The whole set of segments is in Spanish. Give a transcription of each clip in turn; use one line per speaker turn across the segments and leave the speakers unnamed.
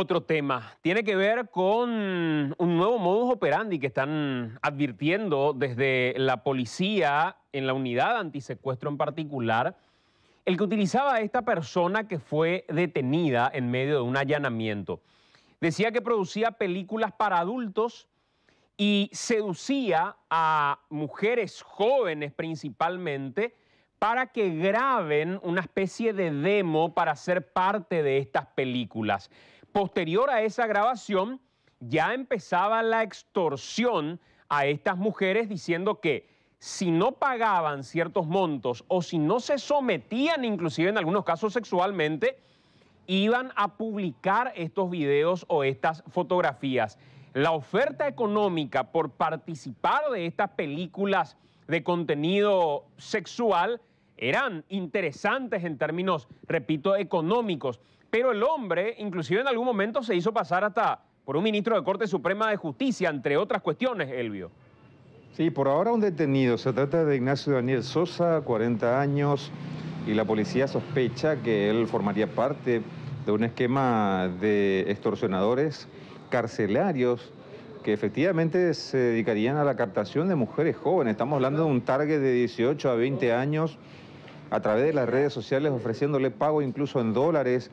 Otro tema tiene que ver con un nuevo modus operandi que están advirtiendo desde la policía en la unidad antisecuestro en particular, el que utilizaba esta persona que fue detenida en medio de un allanamiento. Decía que producía películas para adultos y seducía a mujeres jóvenes principalmente para que graben una especie de demo para ser parte de estas películas. Posterior a esa grabación, ya empezaba la extorsión a estas mujeres diciendo que si no pagaban ciertos montos o si no se sometían inclusive en algunos casos sexualmente, iban a publicar estos videos o estas fotografías. La oferta económica por participar de estas películas de contenido sexual eran interesantes en términos, repito, económicos. Pero el hombre, inclusive en algún momento, se hizo pasar hasta por un ministro de Corte Suprema de Justicia, entre otras cuestiones, Elvio.
Sí, por ahora un detenido. Se trata de Ignacio Daniel Sosa, 40 años, y la policía sospecha que él formaría parte de un esquema de extorsionadores carcelarios que efectivamente se dedicarían a la captación de mujeres jóvenes. Estamos hablando de un target de 18 a 20 años a través de las redes sociales ofreciéndole pago incluso en dólares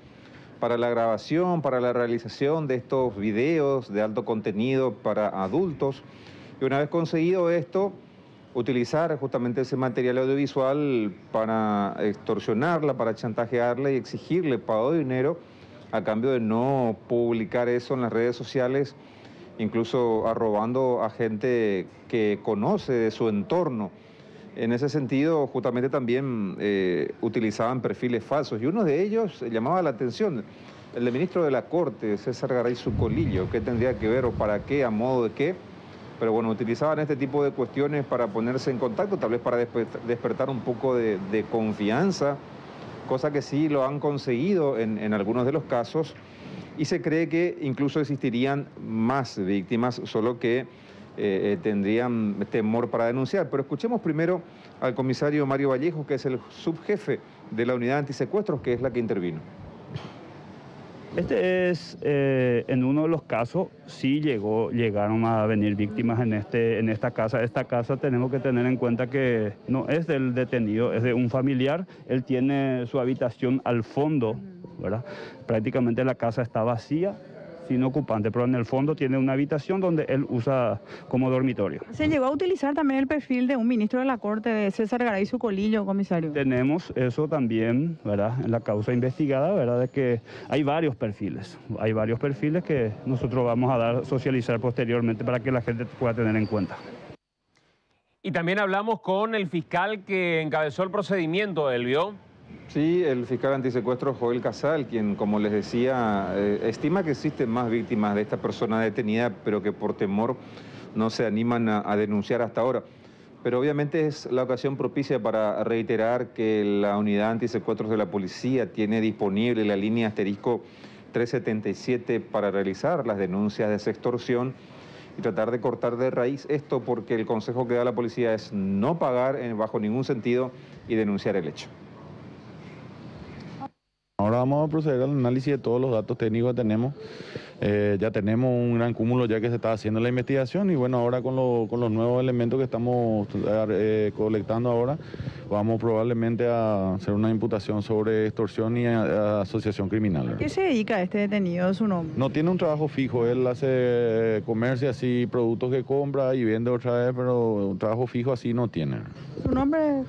para la grabación, para la realización de estos videos de alto contenido para adultos. Y una vez conseguido esto, utilizar justamente ese material audiovisual para extorsionarla, para chantajearla y exigirle pago de dinero a cambio de no publicar eso en las redes sociales, incluso arrobando a gente que conoce de su entorno. En ese sentido, justamente también eh, utilizaban perfiles falsos. Y uno de ellos llamaba la atención, el ministro de la Corte, César Garay Sucolillo, qué tendría que ver o para qué, a modo de qué, pero bueno, utilizaban este tipo de cuestiones para ponerse en contacto, tal vez para despertar un poco de, confianza, cosa que sí lo han conseguido en algunos de los casos, y se cree que incluso existirían más víctimas, solo que eh, eh, tendrían temor para denunciar. Pero escuchemos primero al comisario Mario Vallejo, que es el subjefe de la unidad antisecuestros, que es la que intervino.
Este es, eh, en uno de los casos, sí llegó, llegaron a venir víctimas en, este, en esta casa. Esta casa tenemos que tener en cuenta que no es del detenido, es de un familiar. Él tiene su habitación al fondo, ¿verdad? Prácticamente la casa está vacía sin ocupante, pero en el fondo tiene una habitación donde él usa como dormitorio.
¿Se llegó a utilizar también el perfil de un ministro de la Corte, de César Garay Colillo, comisario?
Tenemos eso también, ¿verdad? En la causa investigada, ¿verdad? De que hay varios perfiles, hay varios perfiles que nosotros vamos a dar, socializar posteriormente para que la gente pueda tener en cuenta.
Y también hablamos con el fiscal que encabezó el procedimiento, Elvio.
Sí, el fiscal antisecuestro Joel Casal, quien, como les decía, eh, estima que existen más víctimas de esta persona detenida, pero que por temor no se animan a, denunciar hasta ahora. Pero obviamente es la ocasión propicia para reiterar que la unidad antisecuestros de la policía tiene disponible la línea asterisco 377 para realizar las denuncias de extorsión y tratar de cortar de raíz esto porque el consejo que da la policía es no pagar bajo ningún sentido y denunciar el hecho.
Vamos a proceder al análisis de todos los datos técnicos que tenemos. Eh, ya tenemos un gran cúmulo ya que se está haciendo la investigación y bueno, ahora con, los nuevos elementos que estamos eh, colectando ahora, vamos probablemente a hacer una imputación sobre extorsión y asociación criminal.
¿Qué se dedica a este detenido, su nombre?
No tiene un trabajo fijo, él hace comercio así, productos que compra y vende otra vez, pero un trabajo fijo así no tiene.
¿Su nombre?